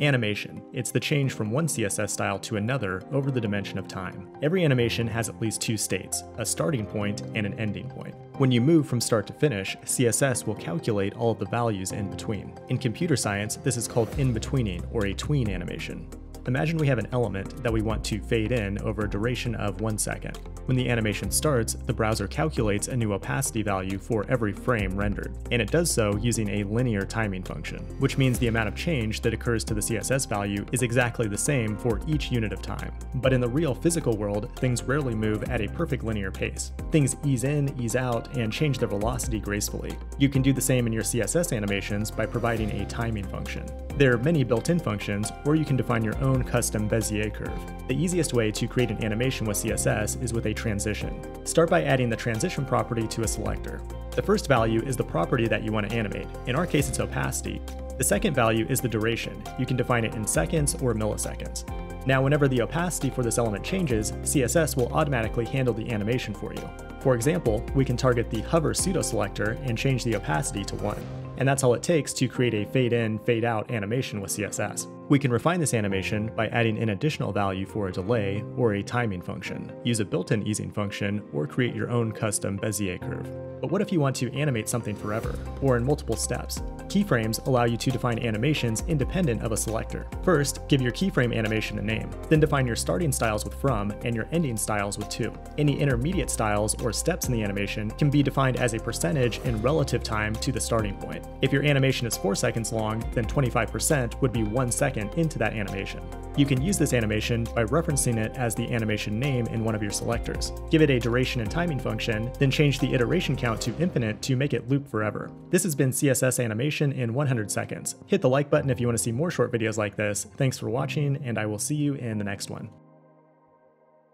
Animation. It's the change from one CSS style to another over the dimension of time. Every animation has at least two states, a starting point and an ending point. When you move from start to finish, CSS will calculate all of the values in between. In computer science, this is called in-betweening or a tween animation. Imagine we have an element that we want to fade in over a duration of one second. When the animation starts, the browser calculates a new opacity value for every frame rendered, and it does so using a linear timing function, which means the amount of change that occurs to the CSS value is exactly the same for each unit of time. But in the real physical world, things rarely move at a perfect linear pace. Things ease in, ease out, and change their velocity gracefully. You can do the same in your CSS animations by providing a timing function. There are many built-in functions, or you can define your own custom Bezier curve. The easiest way to create an animation with CSS is with a transition. Start by adding the transition property to a selector. The first value is the property that you want to animate. In our case, it's opacity. The second value is the duration. You can define it in seconds or milliseconds. Now, whenever the opacity for this element changes, CSS will automatically handle the animation for you. For example, we can target the hover pseudo selector and change the opacity to 1 and that's all it takes to create a fade in, fade out animation with CSS. We can refine this animation by adding an additional value for a delay or a timing function, use a built-in easing function, or create your own custom Bezier curve. But what if you want to animate something forever, or in multiple steps? Keyframes allow you to define animations independent of a selector. First, give your keyframe animation a name, then define your starting styles with from and your ending styles with to. Any intermediate styles or steps in the animation can be defined as a percentage in relative time to the starting point. If your animation is 4 seconds long, then 25% would be 1 second into that animation. You can use this animation by referencing it as the animation name in one of your selectors. Give it a duration and timing function, then change the iteration count to infinite to make it loop forever. This has been CSS animation in 100 seconds. Hit the like button if you want to see more short videos like this. Thanks for watching, and I will see you in the next one.